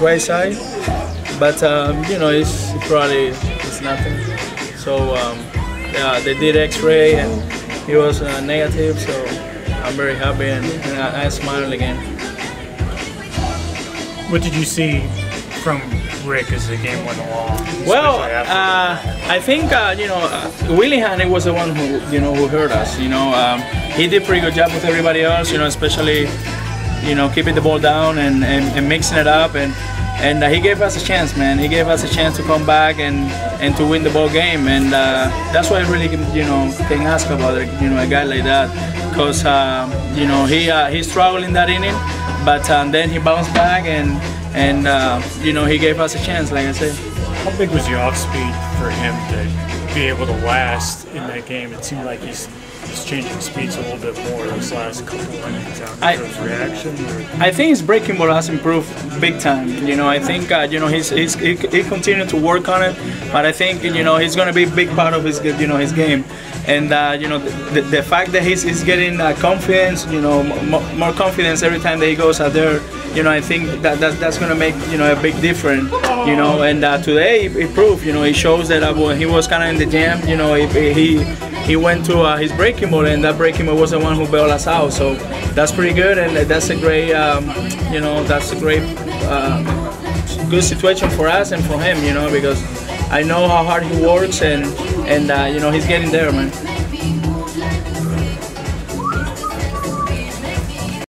right side, but um, you know, it's probably it's nothing. So um, yeah, they did X-ray and he was uh, negative. So I'm very happy and, and I, I smile again. What did you see from Rick as the game went along? Well, uh, I think uh, you know uh, Willingham was the one who you know who hurt us. You know, um, he did pretty good job with everybody else. You know, especially you know keeping the ball down and, and, and mixing it up and and uh, he gave us a chance, man. He gave us a chance to come back and and to win the ball game, and uh, that's why I really you know can ask about you know a guy like that, because uh, you know he uh, he struggled in that inning, but um, then he bounced back and and uh, you know he gave us a chance, like I said. How big was the off speed for him to be able to last in that game? It seemed like he's he's changing speeds a little bit more those last couple innings. I- Out of reaction. Or, I think his breaking ball has improved big time. You know, I think uh, you know he's, he's he, he continued to work on it, but I think you know he's going to be a big part of his you know his game, and uh, you know the, the fact that he's, he's getting uh, confidence, you know, more confidence every time that he goes out there. You know, I think that that's, that's going to make you know a big difference. You know, and uh, today it, proved. You know, it shows that uh, when he was kind of in the jam. You know, he he, he went to uh, his breaking ball, and that breaking ball was the one who bailed us out. So that's pretty good, and that's a great, um, you know, that's a great, uh, good situation for us and for him, you know, because I know how hard he works, and and uh, you know he's getting there, man.